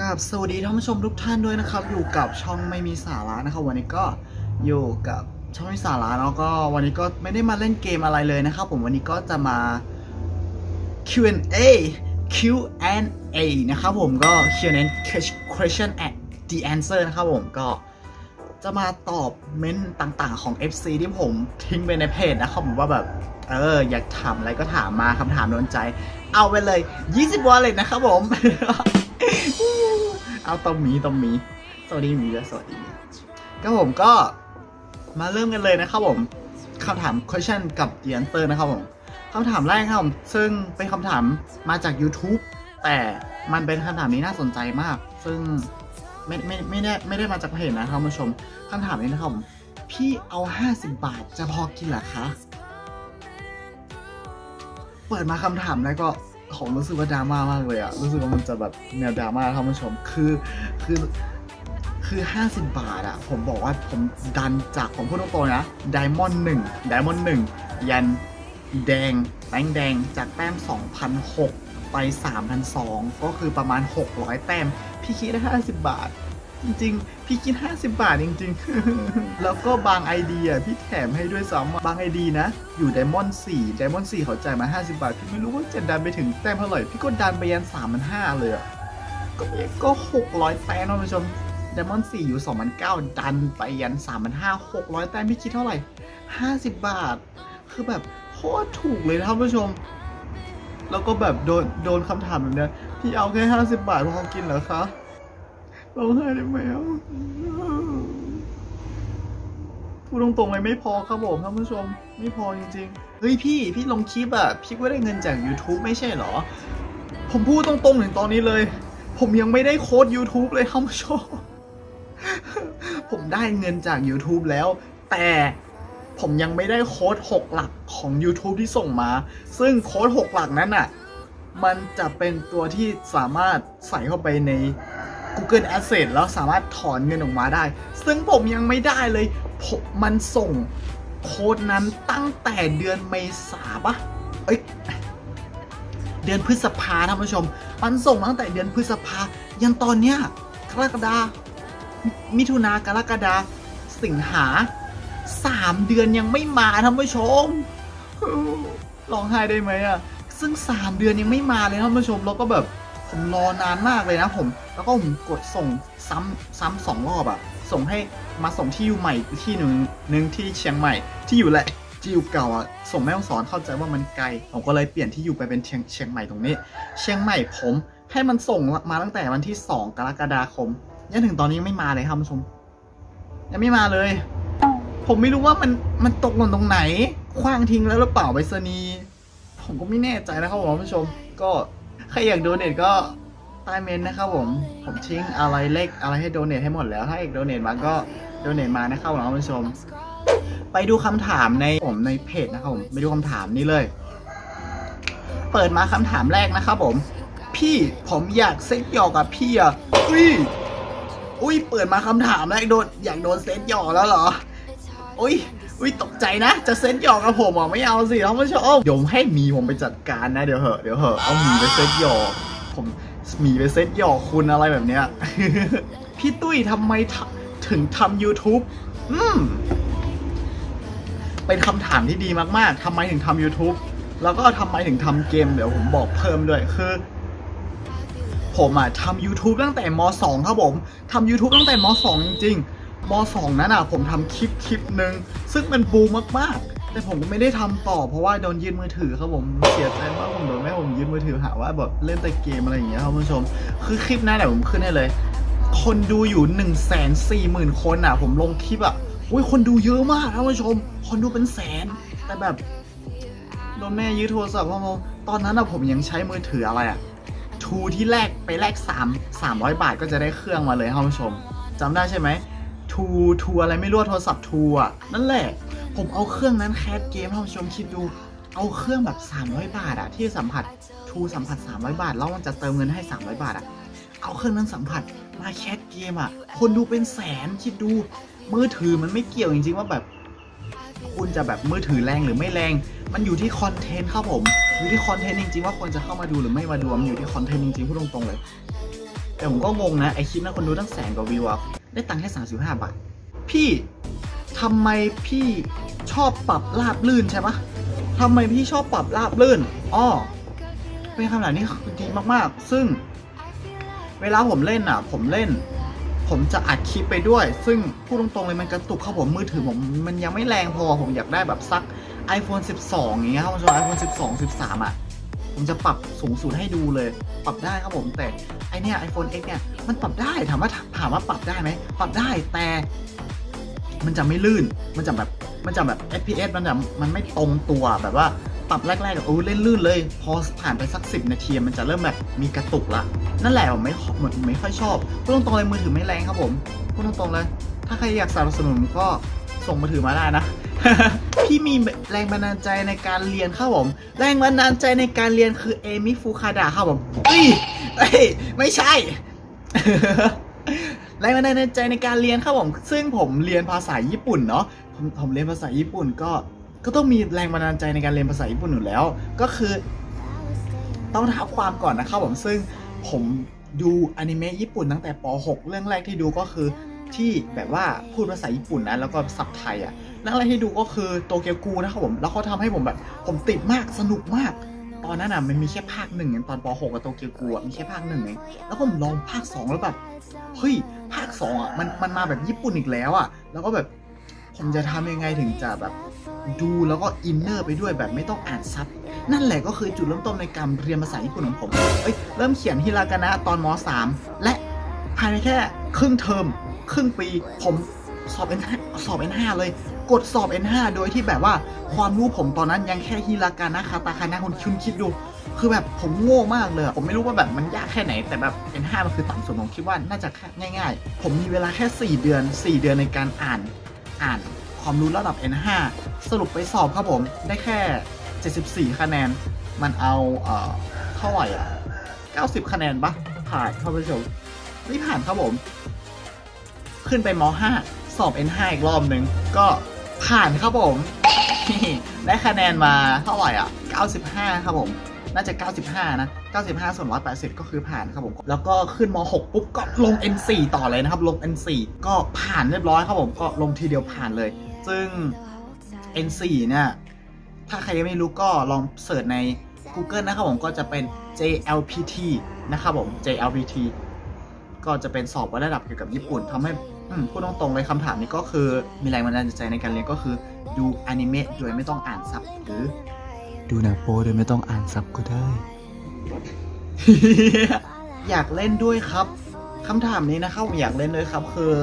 กับสวัสดีท่านผู้ชมทุกท่านด้วยนะครับ อยู่กับช่องไม่มีสาระนะครับ วันนี้ก็อยู่กับช่องไม่มีสาระแล้วก็วันนี้ก็ไม่ได้มาเล่นเกมอะไรเลยนะครับ ผมวันนี้ก็จะมา Q&A Q&A นะครับผมก็ Q&A question and the answer นะครับผมก็จะมาตอบเม้นต์ต่างๆของ FC ที่ผมทิ้งไปในเพจนะครับผมว่าแบบเอออยากถามอะไรก็ถามมาคำถามโดนใจ เอาไปเลย 20วอลเลยนะครับผม เอาตอมหมีตอมหมีสวัสดีหมีและสวัสดีก็ผมก็มาเริ่มกันเลยนะครับผมคำถาม question กับ the answer นะครับผมคำถามแรกครับผมซึ่งเป็นคำถามมาจาก YouTube แต่มันเป็นคำถามนี้น่าสนใจมาก ซึ่งไม่ไม่ไม่ได้ไม่ได้มาจากเพจนะครับผู้ชมคำถามนี้นะครับผมพี่เอา 50 บาทจะพอกินหรอคะ เปิดมาคำถามแล้วก็ ผมรู้สึกว่าดราม่ามากเลยอะรู้สึกว่ามันจะแบบแนวดราม่าท่านผู้ชมคือคือคือ 50 บาทอะผมบอกว่าผมดันจากผมพูดตรงๆนะไดมอนด์หนึ่งไดมอนด์หนึ่งยันแดงแป้งแดงจากแต้ม 2,006 ไป 3,002 ก็คือประมาณ 600 แต้ม พี่คิดได้ 50 บาท จริงๆ พี่คิด 50 บาทจริง ๆ แล้วก็บางไอเดียพี่แถมให้ด้วยซ้ำอะบางไอดีนะ อยู่ไดมอนด์4ไดมอนด์4เขาจ่ายมา 50 บาท พี่ไม่รู้ว่าจะดันไปถึงแต้มเท่าไหร่ พี่ก็ดันไปยัน3 5 0 0เลยอะก็ก็600แต้มนะผู้ชมไดมอนด์4อยู่ 2,009 ดันไปยัน3 5 0 0 600แต้มพี่คิดเท่าไหร่ 50 บาท คือแบบโคตรถูกเลยนะท่านผู้ชมแล้วก็แบบโดนโดนคำถามแบบเนี้ยพี่เอาแค่ 50 บาทพอกินเหรอคะ ร้องไห้ได้ไหมอะพูดตรงๆเลยไม่พอครับผมท่านผู้ชมไม่พอจริงๆ เฮ้ยพี่พี่ลงคลิปอะพี่ก็ได้เงินจาก YouTube ไม่ใช่เหรอ ผมพูดตรงๆถึงตอนนี้เลย ผมยังไม่ได้โค้ด YouTube เลยท่านผู้ชม ผมได้เงินจาก YouTube แล้ว แต่ผมยังไม่ได้โค้ด 6 หลักของ YouTube ที่ส่งมา ซึ่งโค้ด 6 หลักนั้นน่ะมันจะเป็นตัวที่สามารถใส่เข้าไปใน Google Adsense แล้วสามารถถอนเงินออกมาได้ ซึ่งผมยังไม่ได้เลยมมันส่งโค้ดนั้นตั้งแต่เดือนเมษาปะเอ้ยเดือนพฤษภาท่านผู้ชม มันส่งตั้งแต่เดือนพฤษภายันตอนเนี้ยกรกฎามิถุนากรกฎาสิงหาสามเดือนยังไม่มาท่านผู้ชมร้องไห้ได้ไหมอะซึ่งสามเดือนยังไม่มาเลยท่านผู้ชมแล้วก็แบบ ผมรอนานมากเลยนะผม แล้วก็ผมกดส่งซ้ำซ้ำสองรอบอะส่งให้มาส่งที่อยู่ใหม่ที่หนึ่งหนึ่งที่เชียงใหม่ที่อยู่แหละที่อยู่เก่าอะส่งแม่ฮ่องสอนเข้าใจว่ามันไกล ผมก็เลยเปลี่ยนที่อยู่ไปเป็นเชียงเชียงใหม่ตรงนี้ เชียงใหม่ผมให้มันส่งมาตั้งแต่วันที่ 2 กรกฎาคมยังถึงตอนนี้ยังไม่มาเลยครับผู้ชมยังไม่มาเลย ผมไม่รู้ว่ามันมันตกหล่นตรงไหน คว้างทิ้งแล้วหรือเปล่าไปรษณีย์ผมก็ไม่แน่ใจนะครับผมผู้ชม ก็ ใครอยากโดเนทก็ใต้เมนนะครับผม ผมทิ้งอะไรเลขอะไรให้โดเนทให้หมดแล้ว ถ้าอยากโดเนทมาก็โดเนทมานะครับผมท่านผู้ชม ไปดูคำถามในผมในเพจนะครับผม ไปดูคำถามนี้เลย เปิดมาคำถามแรกนะครับผม พี่ผมอยากเซ็ตหยอกกับพี่อะอุ้ยอุ้ย เปิดมาคำถามแรกโดนอยากโดนเซ็ตหยอกแล้วเหรออุ้ย อุ้ยตกใจนะ จะเซ็ตหยอกกับผมอะไม่เอาสิท่านผู้ชมเดี๋ยวให้มีผมไปจัดการนะเดี๋ยวเหอะเดี๋ยวเหอะเอามีไปเซ็ตหยอก ผมมีไปเซ็ตหยอกคุณอะไรแบบเนี้ยพี่ตุ้ยทำไมถึงทำ YouTube อืมเป็นคำถามที่ดีมากๆทำไมถึงทำ YouTube แล้วก็ทำไมถึงทำเกมเดี๋ยวผมบอกเพิ่มด้วยคือ ผมอะทำ YouTube ตั้งแต่ม .2 ครับผมทำ YouTube ตั้งแต่ม .2 จริงๆ ม .2 นั้นอะผมทำคลิปคลิปหนึ่งซึ่งมันบูมมากๆ แต่ผมก็ไม่ได้ทำต่อเพราะว่าโดนยึดมือถือครับผมเสียใจมากผมโดนแม่ผมยึดมือถือหาว่าแบบเล่นแต่เกมอะไรอย่างเงี้ยครับคุณผู้ชม คือคลิปหน้าเดี๋ยวผมขึ้นให้เลย คนดูอยู่1นึ่งแสนสี่หมื่นคนอะผมลงคลิปอะอุ้ยคนดูเยอะมากท่านผู้ชม คนดูเป็นแสน แต่แบบโดนแม่ยึดโทรศัพท์เพราะตอนนั้นอะผมยังใช้มือถืออะไรอะ True ที่แลกไปแลกสามสามร้อยบาทก็จะได้เครื่องมาเลยท่านผู้ชมจำได้ใช่ไหม ทูทูอะไรไม่รู้โทรศัพท์ทูอะนั่นแหละ ผมเอาเครื่องนั้น cast เกมท่านผู้ชมคิดดู เอาเครื่องแบบ 300 บาทอะที่สัมผัส True สัมผัส 300 บาท แล้วมันจะเติมเงินให้ 300 บาทอะเอาเครื่องนั้นสัมผัสมา cast เกมอะคนดูเป็นแสนคิดดู มือถือมันไม่เกี่ยวจริงๆว่าแบบ คุณจะแบบมือถือแรงหรือไม่แรง มันอยู่ที่คอนเทนต์ครับผม อยู่ที่คอนเทนต์จริงๆว่าคนจะเข้ามาดูหรือไม่มาดูมันอยู่ที่คอนเทนต์จริงๆพูดตรงๆเลย แต่ผมก็งงนะไอคลิปนั้นคนดูตั้งแสนกว่าวิวอะ ได้ตังค์แค่35 บาท พี่ทำไมพี่ชอบปรับลาบลื่นใช่ปะทำไมพี่ชอบปรับลาบลื่นอ้อเป็นคำถามที่ดีมากๆ ซึ่งเวลาผมเล่นอะ ผมเล่น ผมจะอัดคลิปไปด้วย ซึ่งพูดตรงๆเลยมันกระตุกเข้าผมมือถือผมมันยังไม่แรงพอผมอยากได้แบบซัก iPhone 12 อย่างเงี้ยครับคุณผู้ชม iPhone 12 13 อะ ผมจะปรับสูงสุดให้ดูเลย ปรับได้ครับผมแต่ไอเนี้ย iPhone X เนี่ย มันปรับได้ถามว่าถามว่าปรับได้ไหมปรับได้แต่มันจะไม่ลื่น มันจะแบบ มันจะแบบ FPS มันจะมันไม่ตรงตัวแบบว่าปรับแรกๆโอ้เล่นลื่นเลย พอผ่านไปสัก10นาทีมันจะเริ่มแบบมีกระตุกละ นั่นแหละผมไม่เหมือนไม่ค่อยชอบพูดตรงๆเลยมือถือไม่แรงครับผมพูดตรงๆเลย ถ้าใครอยากสนับสนุนก็ส่งมือถือมาได้นะ พี่มีแรงบันดาลใจในการเรียนครับผม แรงบันดาลใจในการเรียนคือเอมิฟูคาดะครับผมอ้ยเอ้ยไม่ใช่ แรงบันดาลใจในการเรียนครับผมซึ่งผมเรียนภาษาญี่ปุ่นเนาะผมผมเรียนภาษาญี่ปุ่นก็ก็ต้องมีแรงบันดาลใจในการเรียนภาษาญี่ปุ่นอยู่แล้ว ก็คือ ต้องท้าความก่อนนะครับผมซึ่งผมดูอนิเมะญี่ปุ่นตั้งแต่ป .6 เรื่องแรกที่ดูก็คือที่แบบว่าพูดภาษาญี่ปุ่นนะแล้วก็ซับไทยอะ่ะเรื่องแรกที่ดูก็คือโตเกียวกูนะครับผมแล้วเขาทำให้ผมแบบ ผมติดมากสนุกมาก ตอนนั้นอะมันมีแค่ภาคหนึ่งเองตอนป .6 กับโตเกียวกูอะมีแค่ภาคหนึ่งเองแล้วผมลองภาคสองแล้วแบบเฮ้ยภาคสองอะมันมันมาแบบญี่ปุ่นอีกแล้วอะ แล้วก็แบบผมจะทำยังไงถึงจะแบบดูแล้วก็ inner ไปด้วยแบบไม่ต้องอ่าน sub นั่นแหละก็คือจุดเริ่มต้นในการเรียนภาษาญี่ปุ่นของผมเอ้ยเริ่มเขียนฮิรากานะตอนม .3 และภายในแค่ครึ่งเทอมครึ่งปี ผมสอบ N5 สอบ N5 เลย กดสอบ N5 โดยที่แบบว่าความรู้ผมตอนนั้นยังแค่ฮิรากานะคาตาคานะคุณคุณคิดดู คือแบบผมโง่มากเลย ผมไม่รู้ว่าแบบมันยากแค่ไหน แต่แบบ N5 มันคือต่ำสุดผมคิดว่าน่าจะง่าย ๆ ผมมีเวลาแค่ 4 เดือน 4 เดือนในการอ่านอ่านความรู้ระดับ N5 สรุปไปสอบครับผมได้แค่ 74 คะแนน มันเอาเอ่อเท่าไหร่อะ90 คะแนนปะผ่านเข้าไปชมไม่ผ่านครับผม ขึ้นไปม .5 สอบ N5 อีกรอบหนึ่งก็ ผ่านครับผมได้คะแนนมาเท่าไหร่อะ 95 ครับผม น่าจะ 95 นะ 95 ส่วน180 ก็คือผ่านครับผม แล้วก็ขึ้นม .6 ปุ๊บก็ลง N4 ต่อเลยนะครับ ลง N4 ก็ผ่านเรียบร้อยครับผม ก็ลงทีเดียวผ่านเลย ซึ่ง N4 เนี่ย ถ้าใครยังไม่รู้ก็ลองเสิร์ชใน Google นะครับผมก็จะเป็น JLPT นะครับผม JLPT ก็จะเป็นสอบวัดระดับเกี่ยวกับญี่ปุ่นทำให้ พูดตรงๆเลยคำถามนี้ก็คือมีแรงบันดาลใจในการเรียนก็คือดูอนิเมะโดยไม่ต้องอ่านซับหรือ ดูหนังโป๊โดยไม่ต้องอ่านซับก็ได้ อยากเล่นด้วยครับคำถามนี้นะครับผมอยากเล่นด้วยครับ คือ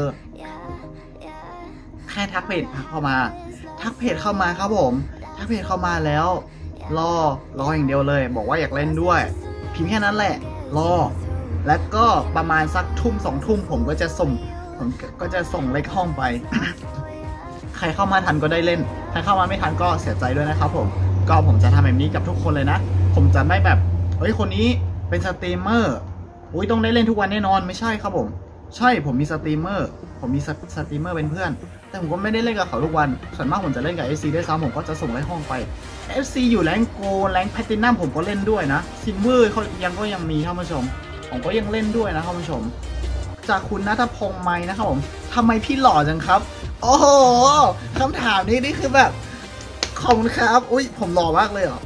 แค่ทักเพจเข้ามา ทักเพจเข้ามาครับผม ทักเพจเข้ามาแล้ว รอรออย่างเดียวเลย บอกว่าอยากเล่นด้วย พิมพ์แค่นั้นแหละ รอ แล้วก็ประมาณสักทุ่มสองทุ่มผมก็จะส่ง ผมก็จะส่งเลขห้องไป ใครเข้ามาทันก็ได้เล่น ใครเข้ามาไม่ทันก็เสียใจด้วยนะครับผมก็ผมจะทำแบบนี้กับทุกคนเลยนะ ผมจะไม่แบบเฮ้ยคนนี้เป็นสตรีมเมอร์อุ้ยต้องได้เล่นทุกวันแน่นอนไม่ใช่ครับผม ใช่ผมมีสตรีมเมอร์ผมมีสตรีมเมอร์เป็นเพื่อน แต่ผมก็ไม่ได้เล่นกับเขาทุกวันส่วนมากผมจะเล่นกับ FC ด้วยซ้ำผมก็จะส่งเลขห้องไป FC อยู่ rank Gold rank Platinum ผมก็เล่นด้วยนะ Silver เขายังก็ยังมีท่านผู้ชม ผมก็ยังเล่นด้วยนะท่านผู้ชม จากคุณนัทพงษ์ไม้นะครับผมทำไมพี่หล่อจังครับ โอ้โหคำถามนี้นี่คือแบบขอบคุณครับ อุ้ยผมหล่อมากเลยเหรอ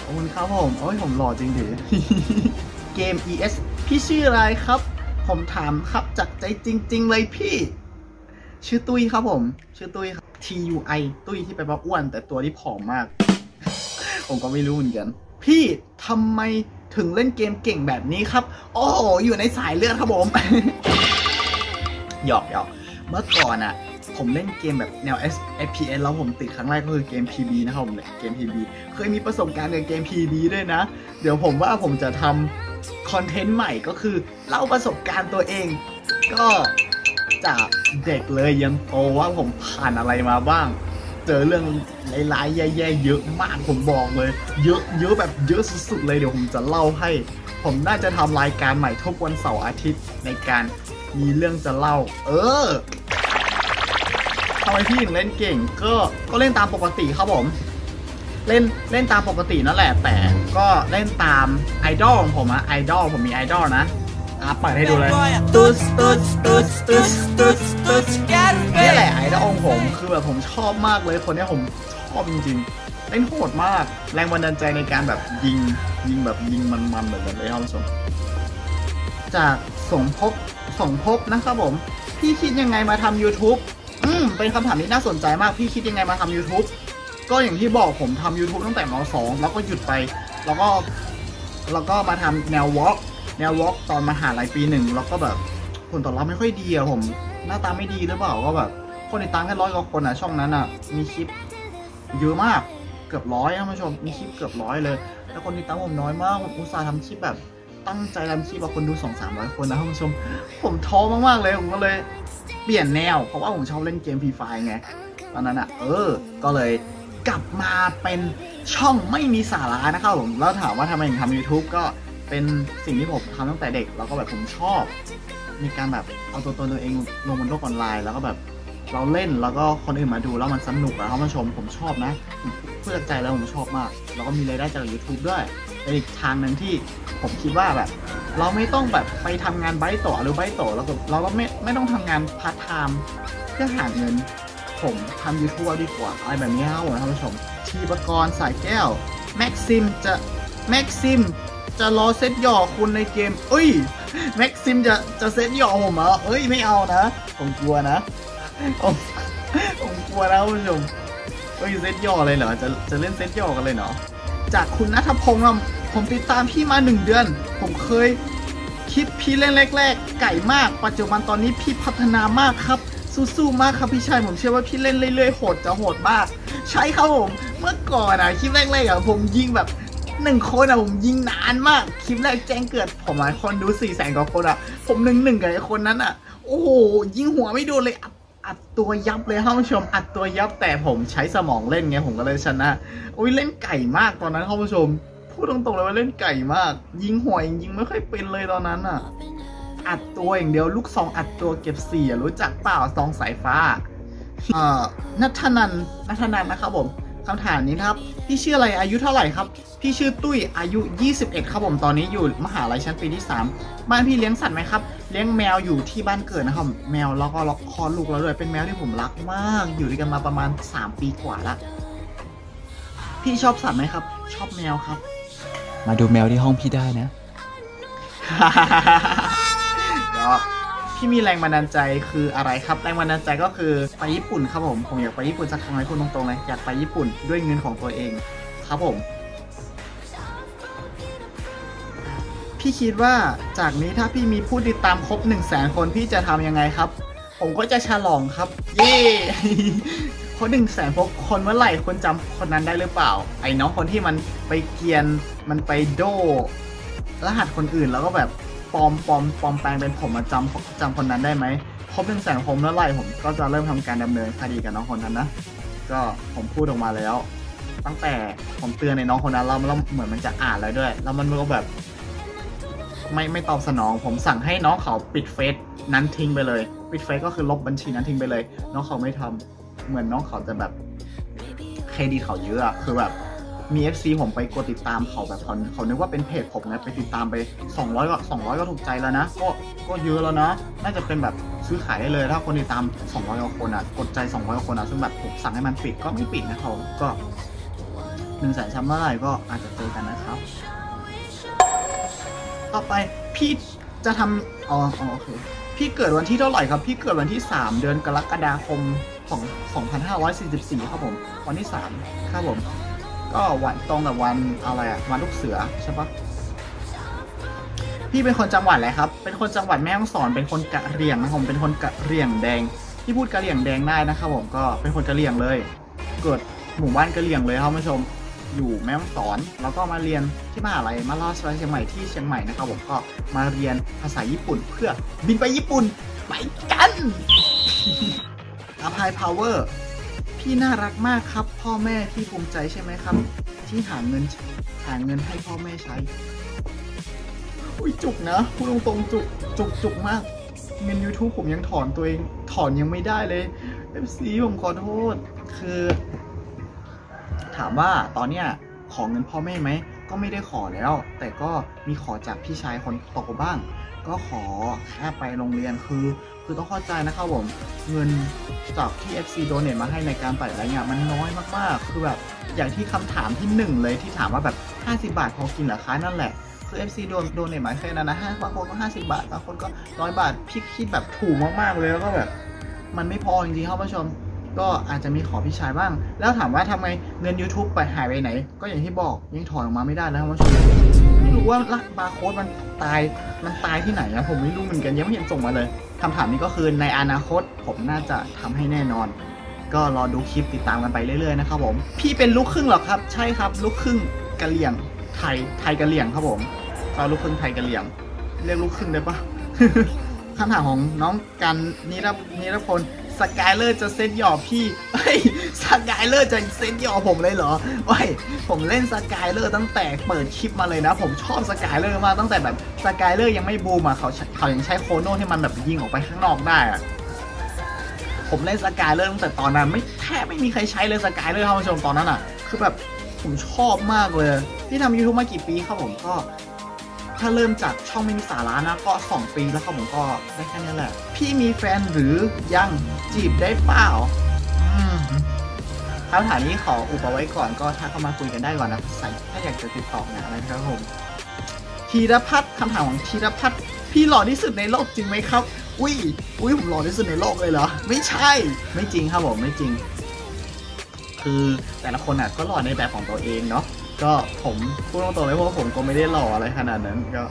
ขอบคุณครับผมโอ้ยผมหล่อจริงดิเกม ES พี่ชื่ออะไรครับ ผมถามครับจากใจจริง ๆ เลยพี่ ชื่อตุ้ยครับผม ชื่อตุ้ยครับ T U I ตุ้ยที่แปลว่าอ้วน แต่ตัวที่ผอมมาก ผมก็ไม่รู้เหมือนกัน พี่ทำไม ถึงเล่นเกมเก่งแบบนี้ครับ โอ้โห อยู่ในสายเลือดครับผมหยอกหยอกเมื่อก่อนอะผมเล่นเกมแบบแนว S FPS แล้วผมติดครั้งแรกก็คือเกม PB นะครับผมเกม PB เคยมีประสบการณ์กับเกม PB ด้วยนะ เดี๋ยวผมว่าผมจะทำคอนเทนต์ใหม่ก็คือ เล่าประสบการณ์ตัวเอง ก็จากเด็กเลยยันโตว่าผมผ่านอะไรมาบ้าง เจอเรื่องร้ายๆแย่ๆเยอะมากผมบอกเลย เยอะเยอะแบบเยอะสุดๆเลยเดี๋ยวผมจะเล่าให้ ผมน่าจะทำรายการใหม่ทุกวันเสาร์อาทิตย์ในการมีเรื่องจะเล่า เออทำไมพี่ถึงเล่นเก่งก็ก็เล่นตามปกติครับผมเล่นเล่นตามปกตินั่นแหละ แต่ก็เล่นตามไอดอลของผมอะไอดอลผมมีไอดอลนะอะเปิดให้ดูเลยตุ๊สตุ๊สตุ๊สตุ๊สตุ๊สตุ๊ คือแบบผมชอบมากเลยคนนี้ผมชอบจริงๆเล่นโหดมากแรงบันดาลใจในการแบบยิงยิงแบบยิงมันๆแบบนั้นเลยครับผู้ชมจากสงพบสงพบนะครับผม พี่คิดยังไงมาทำ YouTube อืมเป็นคำถามที่น่าสนใจมาก พี่คิดยังไงมาทำ YouTube ก็อย่างที่บอกผมทำ YouTube ตั้งแต่ม .2 แล้วก็หยุดไป แล้วก็ แล้วก็มาทำแนววอล์กแนว vlog ตอนมหาลัยปีหนึ่ง แล้วก็แบบผลตอบรับไม่ค่อยดีอะผม หน้าตาไม่ดีหรือเปล่าก็แบบ คนติดตามแค่ร้อยกว่าคนอะช่องนั้นอะมีคลิปเยอะมากเกือบร้อยท่านผู้ชมมีคลิปเกือบร้อยเลย แล้วคนติดตามผมน้อยมากผมอุตส่าห์ทำคลิปแบบตั้งใจทำคลิปว่าคนดูสองสามร้อยคนนะท่านผู้ชม ผมท้อมากๆเลยผมก็เลยเปลี่ยนแนว เพราะว่าผมชอบเล่นเกม Free Fire ไงตอนนั้นอะเออ ก็เลยกลับมาเป็นช่องไม่มีสาระนะครับผมแล้วถามว่าทำไมถึงทำ YouTube ก็เป็นสิ่งที่ผมทำตั้งแต่เด็ก แล้วก็แบบผมชอบ มีการแบบเอาตัวตนตัวเองลงบนโลกออนไลน์ แล้วก็แบบ เราเล่นแล้วก็คนอื่นมาดูแล้วมันสนุกอะเขามาชมผมชอบนะผมพูดจากใจแล้วผมชอบมาก แล้วก็มีรายได้จาก YouTube ด้วยเป็นอีกทางหนึ่งที่ผมคิดว่าแบบ เราไม่ต้องแบบไปทำงานバイト หรือ バイトแล้วก็เราก็ไม่ไม่ต้องทำงานพาร์ทไทม์เพื่อหาเงิน ผมทำ YouTube เอาดีกว่าอะไรแบบนี้ครับผมท่านผู้ชม ทีปกรณสายแก้วแม็กซิมจะแม็กซิมจะรอเซตหย่อคุณในเกมเอ้ยแม็กซิมจะจะเซตหย่อผมเหรอเอ้ยไม่เอานะ ผมกลัวนะ ผมกลัวนะคุณผู้ชมเอ้ยเซตย่อเลยเหรอ จะจะเล่นเซตย่อกันเลยเนาะจากคุณนัทพงศ์อะผมติดตามพี่มาหนึ่งเดือน ผมเคยคลิปพี่เล่นแรก ๆ ไก่มาก ปัจจุบันตอนนี้พี่พัฒนามากครับ สู้ๆมากครับพี่ชายผมเชื่อว่าพี่เล่นเรื่อยๆโหดจะโหดมาก ใช่ครับผมเมื่อก่อนอะคลิปแรกๆอะผมยิงแบบหนึ่งคนอะผมยิงนานมาก คลิปแรกแจ้งเกิด ผมหลายคนดูสี่แสนกว่าคนอะผมหนึ่งหนึ่งกับไอ้คนนั้นอะโอ้โหยิงหัวไม่โดนเลยอัด อัดตัวยับเลยท่านผู้ชม อัดตัวยับแต่ผมใช้สมองเล่นไงผมก็เลยชนะอุ้ยเล่นไก่มากตอนนั้นท่านผู้ชม พูดตรงๆเลยว่าเล่นไก่มาก ยิงหัวยยิงไม่ค่อยเป็นเลยตอนนั้นอะ อัดตัวอย่างเดียวลูกซองอัดตัวเก็บเสียรู้จักเปล่าซองสายฟ้า เอ่อนัทนันนัทนันนะครับผม คำถามนี้นะครับ พี่ชื่ออะไรอายุเท่าไหร่ครับ พี่ชื่อตุ้ยอายุ 21 ครับผมตอนนี้อยู่มหาลัยชั้นปีที่ 3 บ้านพี่เลี้ยงสัตว์ไหมครับ เลี้ยงแมวอยู่ที่บ้านเกิดนะครับ แมวแล้วก็ล็อกคอลูกแล้วด้วยเป็นแมวที่ผมรักมาก อยู่ด้วยกันมาประมาณ 3 ปีกว่าละพี่ชอบสัตว์ไหมครับ ชอบแมวครับ มาดูแมวที่ห้องพี่ได้นะก็ พี่มีแรงบันดาลใจคืออะไรครับ แรงบันดาลใจก็คือไปญี่ปุ่นครับผม ผมอยากไปญี่ปุ่นสักครั้งเลยพูดตรงๆเลยอยากไปญี่ปุ่นด้วยเงินของตัวเองครับผม พี่คิดว่าจากนี้ถ้าพี่มีผู้ติดตามครบ1 0 0 0 0แสนคนพี่จะทำยังไงครับ ผมก็จะฉลองครับ เย้เพราะหนึ่งแสนพกคนเมื่อไหร่คนจำคนนั้นได้หรือเปล่า ไอ้น้องคนที่มันไปเกียนมันไปโดรหัสคนอื่นแล้วก็แบบ ปลอมปลอมปลอมแปลงเป็นผมมาจำจำคนนั้นได้ไหมครบหนึ่งแสนผมเมื่อไหร่ผมก็จะเริ่มทำการดำเนินคดีกับน้องคนนั้นนะก็ผมพูดออกมาแล้ว ตั้งแต่ผมเตือนในน้องคนนั้นแล้วแล้วเหมือนมันจะอ่านแล้วด้วย แล้วมันก็แบบ ไม่ไม่ตอบสนอง ผมสั่งให้น้องเขาปิดเฟซนั้นทิ้งไปเลย ปิดเฟซก็คือลบบัญชีนั้นทิ้งไปเลย น้องเขาไม่ทำเหมือนน้องเขาจะแบบเครดิตเขาเยอะคือแบบ มี FC ผมไปกดติดตามเขาแบบเขาเขานึกว่าเป็นเพจผมนะไปติดตามไป 200ก็200ก็ถูกใจแล้วนะ ก็ก็เยอะแล้วนะ น่าจะเป็นแบบซื้อขายได้เลย ถ้าคนติดตาม 200กว่าคนอะกดใจ 200กว่าคนอะซึ่งแบบผมสั่งให้มันปิดก็ไม่ปิดนะเขาก็หนึ่งแสนซับเมื่อไหร่ก็อาจจะเจอกันนะครับ ต่อไปพี่จะทำอ๋ออ๋อโอเคพี่เกิดวันที่เท่าไหร่ครับ พี่เกิดวันที่ 3 เดือนกรกฎาคมของ 2544 ครับผม วันที่ 3 ครับผม ก็วันตรงกับวันอะไรอะวันลูกเสือใช่ปะพี่เป็นคนจังหวัดอะไรครับ เป็นคนจังหวัดแม่ฮ่องสอนเป็นคนกะเหรี่ยงนะผม เป็นคนกะเหรี่ยงแดง ที่พูดกะเหรี่ยงแดงได้นะครับผมก็เป็นคนกะเหรี่ยงเลย เกิดหมู่บ้านกะเหรี่ยงเลยครับผู้ชม อยู่แม่ฮ่องสอน แล้วก็มาเรียนที่มหาลัยมาลาสเชียงใหม่ที่เชียงใหม่นะครับผมก็มาเรียนภาษาญี่ปุ่น เพื่อบินไปญี่ปุ่นไปกันอภัยพาวเวอร์ ที่น่ารักมากครับ พ่อแม่ที่ภูมิใจใช่ไหมครับ ที่หาเงินหาเงินให้พ่อแม่ใช้ อุ้ยจุกนะพูดตรงๆจุกจุกจุกมากเงิน YouTube ผมยังถอนตัวเองถอนยังไม่ได้เลย FC ผมขอโทษ คือ ถามว่าตอนเนี้ยขอเงินพ่อแม่ไหม ก็ไม่ได้ขอแล้ว แต่ก็มีขอจากพี่ชายคนโตบ้าง ก็ขอแค่ไปโรงเรียนคือ คือต้องเข้าใจนะครับผม เงินจากที่ FC โดเน a มาให้ในการต่อยอะไรเงี้ยมันน้อยมากๆ คือแบบอย่างที่คำถามที่หนึ่งเลยที่ถามว่าแบบ 50 บาทพอกินเหรอคะนั่นแหละคือ FC โดนโดนเน a มายแค่นั้นนะฮะบางคนก็ 50 บาท บางคนก็ร้อยบาทพี่คิดแบบถูกมาก ๆ เลยแล้วก็แบบ มันไม่พอจริงๆครับผู้ชม ก็อาจจะมีขอพี่ชายบ้าง แล้วถามว่าทำไมเงิน YouTube ไปหายไปไหน ก็อย่างที่บอกยังถอนออกมาไม่ได้แล้วครับผู้ชมไม่รู้ว่าลักบาร์โค้ดมันตายมันตายที่ไหนอะผมไม่รู้เหมือนกันยังไม่เห็นส่งมาเลยคำถามนี้ก็คือในอนาคตผมน่าจะทำให้แน่นอน ก็รอดูคลิปติดตามกันไปเรื่อยๆนะครับผมพี่เป็นลูกครึ่งหรอครับ ใช่ครับลูกครึ่งกะเหรี่ยงไทยไทยกะเหรี่ยงครับผมก็ลูกครึ่งไทยกะเหรี่ยง เรียกลูกครึ่งได้ปะคำถามของน้องกันนิรนิรพล Skyler จะเซตหย่อพี่เฮ้ย Skyler จะเซตหย่อผมเลยเหรอเฮ้ยผมเล่น Skyler ตั้งแต่เปิดคลิปมาเลยนะ ผมชอบ Skyler มากตั้งแต่แบบ Skyler ยังไม่บูมอะเขาเขายังใช้โคโน่ที่มันแบบยิงออกไปข้างนอกได้อะผมเล่น Skyler ตั้งแต่ตอนนั้นไม่แทบไม่มีใครใช้เลย Skyler ท่านผู้ชมตอนนั้นอะ คือแบบผมชอบมากเลย ที่ทำยูทูบมากี่ปีครับผมก็ ถ้าเริ่มจากช่องไม่มีสาระนะก็ 2 ปีแล้วครับผมก็ได้แค่นี้แหละ พี่มีแฟนหรือยังจีบได้เปล่าคำถามนี้ขออุบไว้ก่อนก็ถ้าเข้ามาคุยกันได้ก่อนนะใส่ถ้าอยากจะติดต่องานนะครับผมธีรพัฒน์คำถามของธีรพัฒน์พี่หล่อที่สุดในโลกจริงไหมครับ อุ้ยอุ้ยผมหล่อที่สุดในโลกเลยเหรอ ไม่ใช่ ไม่จริงครับผมไม่จริง คือแต่ละคนอะก็หล่อในแบบของตัวเองเนาะ ก็ผมพูดตรงๆเลยเพราะว่าผมก็ไม่ได้หล่ออะไรขนาดนั้นก็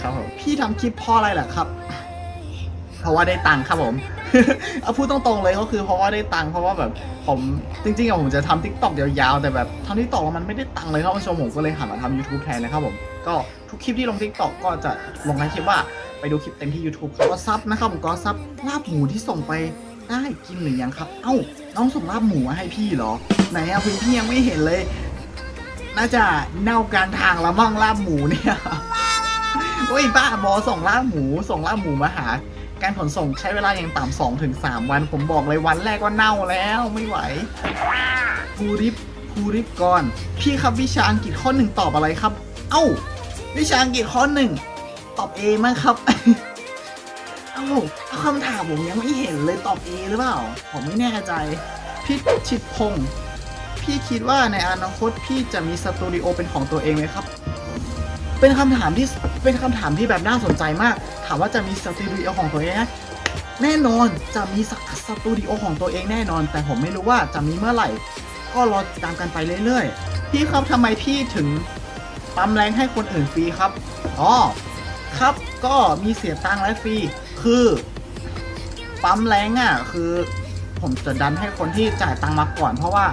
ครับผมพี่ทำคลิปเพราะอะไรล่ะครับ เพราะว่าได้ตังค์ครับผมเอาพูดตรงๆเลยก็คือเพราะว่าได้ตังค์เพราะว่าแบบผมจริงๆอะผมจะทำ TikTok ยาวๆแต่แบบทำ TikTok แล้วมันไม่ได้ตังค์เลยครับผู้ชมผมก็เลยหันมาทำ YouTube แทนเลยครับผมก็ทุกคลิปที่ลง TikTok ก็จะลงในคลิปว่าไปดูคลิปเต็มที่ YouTube ก็ sub นะครับผมก็ subลาบหมูที่ส่งไปได้กินหรือยังครับ เอ้าน้องส่งลาบหมูมาให้พี่เหรอ ไหนอะพี่พี่ยังไม่เห็นเลย น่าจะเน่ากลางทางละมั่งลาบหมูเนี่ยโอ้ยบ้าบอส่งลาบหมูส่งลาบหมูมาหา การขนส่งใช้เวลาอย่างต่ำสองถึงสามวัน ผมบอกเลยวันแรกก็เน่าแล้วไม่ไหวภูริภูริก่อนพี่ครับวิชาอังกฤษข้อหนึ่งตอบอะไรครับ เอ้า วิชาอังกฤษข้อหนึ่งตอบ A มั้งครับเอ้าคำถามผมยังไม่เห็นเลยตอบ A หรือเปล่า ผมไม่แน่ใจพี่ชิดพงศ์ พี่คิดว่าในอนาคตพี่จะมีสตูดิโอเป็นของตัวเองไหมครับ เป็นคำถามที่เป็นคำถามที่แบบน่าสนใจมาก ถามว่าจะมีสตูดิโอของตัวเองไหมแน่นอนจะมีสสตูดิโอของตัวเองแน่นอน แต่ผมไม่รู้ว่าจะมีเมื่อไหร่ ก็รอติดตามกันไปเรื่อยๆ พี่ครับทำไมพี่ถึงปั๊มแรงให้คนอื่นฟรีครับ อ๋อ ครับ ก็มีเสียตังค์และฟรี คือ ปั๊มแรงอะ คือ ผมจะดันให้คนที่จ่ายตังค์มาก่อน เพราะว่า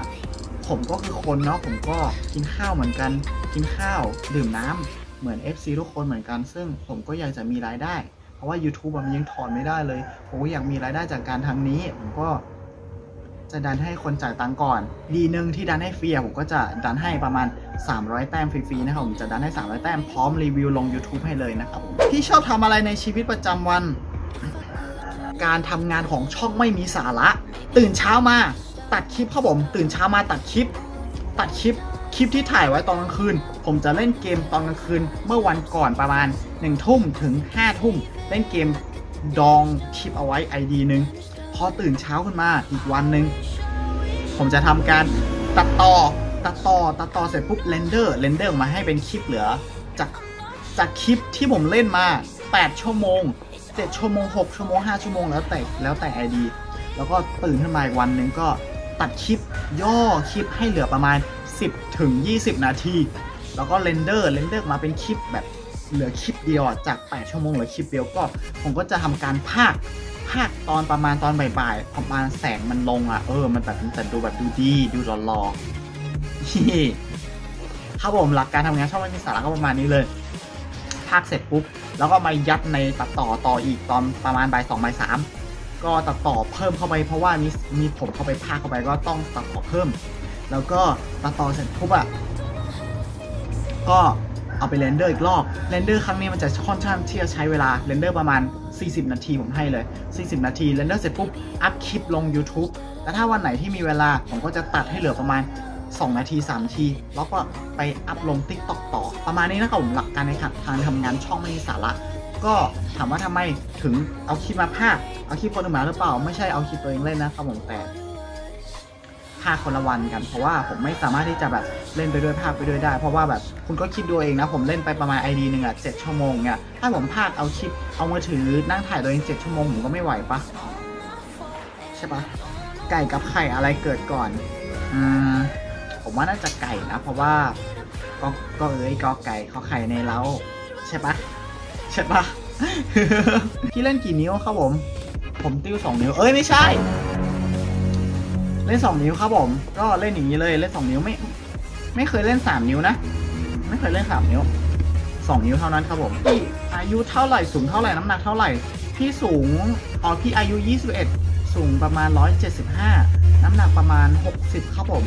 ผมก็คือคนเนาะผมก็กินข้าวเหมือนกัน กินข้าวดื่มน้ำเหมือน FC ทุกคนเหมือนกัน ซึ่งผมก็อยากจะมีรายได้ เพราะว่า YouTube มันยังถอนไม่ได้เลยผมก็อยากมีรายได้จากการทางนี้ ผมก็ จะดันให้คนจ่ายตังก่อน ดีหนึ่งที่ดันให้ฟรีผมก็จะดันให้ประมาณ 300 แต้มฟรีๆนะครับผมจะดันให้ 300 แต้มพร้อมรีวิวลง YouTube ให้เลยนะครับพี่ชอบทำอะไรในชีวิตประจำวัน การทำงานของช่องไม่มีสาระ ตื่นเช้ามา ตัดคลิปครับผมตื่นเช้ามาตัดคลิป ตัดคลิปคลิปที่ถ่ายไว้ตอนกลางคืน ผมจะเล่นเกมตอนกลางคืน เมื่อวันก่อนประมาณ1นึ่ทุ่มถึง5้าทุ่มเล่นเกมดองคลิปเอาไว้ ID หนึ่งพอตื่นเช้าขึ้นมาอีกวันหนึ่งผมจะทำการตัดต่อตัดต่อตัดต่อเสร็จปุ๊บ render render มาให้เป็นคลิปเหลือจากจากคลิปที่ผมเล่นมา 8 ชั่วโมง 7 ชั่วโมง 6 ชั่วโมง 5 ชั่วโมงแล้วแต่แล้วแต่ ID แล้วก็ตื่นขึ้นมาอีกวันหนึ่งก็ ตัดคลิปย่อคลิปให้เหลือประมาณ 10ถึง20 นาที แล้วก็ render render มาเป็นคลิปแบบเหลือคลิปเดียวจาก 8 ชั่วโมงเหลือคลิปเดียวก็ ผมก็จะทำการพากย์พากตอนประมาณตอนบ่ายๆประมาณแสงมันลงอะเออมันแบบมันจะดูแบบดูดีดูหล่อๆนี่ครับผมหลักการทำงานช่องไม่มีสาระก็ประมาณนี้เลยพากเสร็จปุ๊บแล้วก็มายัดในตัดต่อต่ออีกตอนประมาณบ่ายสองบ่ายสาม ก็ตัดต่อเพิ่มเข้าไปเพราะว่ามีมีผมเข้าไปพากเข้าไปก็ต้องตัดต่อเพิ่ม แล้วก็ตัดต่อเสร็จปุ๊บอะก็เอาไป render อีกรอบ render ครั้งนี้มันจะค่อนข้างที่จะใช้เวลา render ประมาณ 40 นาทีผมให้เลย 40 นาที render เสร็จปุ๊บ up คลิปลง YouTube แล้วถ้าวันไหนที่มีเวลาผมก็จะตัดให้เหลือประมาณ 2 นาที 3 นาที แล้วก็ไปอัพลง t ิ k t o k ต่อ ประมาณนี้นะครับผมหลักการในทางทำงานช่องไม่มีสาระ ก็ถามว่าทำไมถึงเอาคลิปมาพากย์เอาคลิปคนอื่นมาหรือเปล่า ไม่ใช่เอาคลิปตัวเองเล่นนะครับผมแต่ภาคคนละวันกัน เพราะว่าผมไม่สามารถที่จะแบบเล่นไปด้วยภาคไปด้วยได้ เพราะว่าแบบคุณก็คิดดูเองนะ ผมเล่นไปประมาณ ID หนึ่งอะเจ็ดชั่วโมงเนี่ยถ้าผมภาคเอาคลิปเอามือถือนั่งถ่ายตัวเองเจ็ดชั่วโมงผมก็ไม่ไหวปะใช่ปะไก่กับไข่อะไรเกิดก่อนอืมผมว่าน่าจะไก่นะ เพราะว่าก็ก็เอ้ยก็ไก่เขาไข่ในเล้าใช่ปะ ใช่ปะพี่เล่นกี่นิ้วครับผม ผมติ้วสองนิ้ว เอ้ยไม่ใช่ เล่นสองนิ้วครับผม ก็เล่นอย่างนี้เลยเล่นสองนิ้วไม่ ไม่เคยเล่นสามนิ้วนะ ไม่เคยเล่นสามนิ้วสองนิ้วเท่านั้นครับผมพี่อายุเท่าไหร่สูงเท่าไหร่น้ำหนักเท่าไหร่ พี่สูงอ๋อพี่อายุ21สูงประมาณ175น้ำหนักประมาณ60ครับผม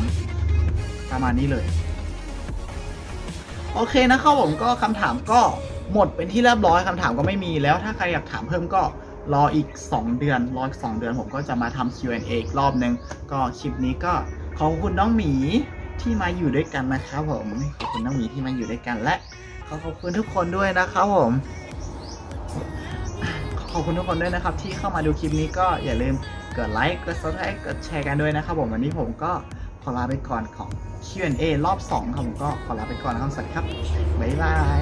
ประมาณนี้เลย โอเคนะครับผมก็คำถามก็ หมดเป็นที่เรียบร้อยคำถามก็ไม่มีแล้วถ้าใครอยากถามเพิ่มก็รออีก 2 เดือน รออีก 2 เดือนผมก็จะมาทำ Q&A อีกรอบนึง ก็คลิปนี้ก็ขอบคุณน้องหมีที่มาอยู่ด้วยกันนะครับผม ขอบคุณน้องหมีที่มาอยู่ด้วยกันและขอขอบคุณทุกคนด้วยนะครับผม ขอบคุณทุกคนด้วยนะครับ ที่เข้ามาดูคลิปนี้ก็อย่าลืมกดไลค์ กด subscribe กดแชร์กันด้วยนะครับผมวันนี้ผมก็ขอลาไปก่อนของ Q&A รอบ 2 ครับผมก็ขอลาไปก่อนนะครับสวัสดีครับ บ๊ายบาย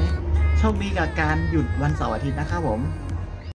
โชคดีกับการหยุดวันเสาร์อาทิตย์นะครับผม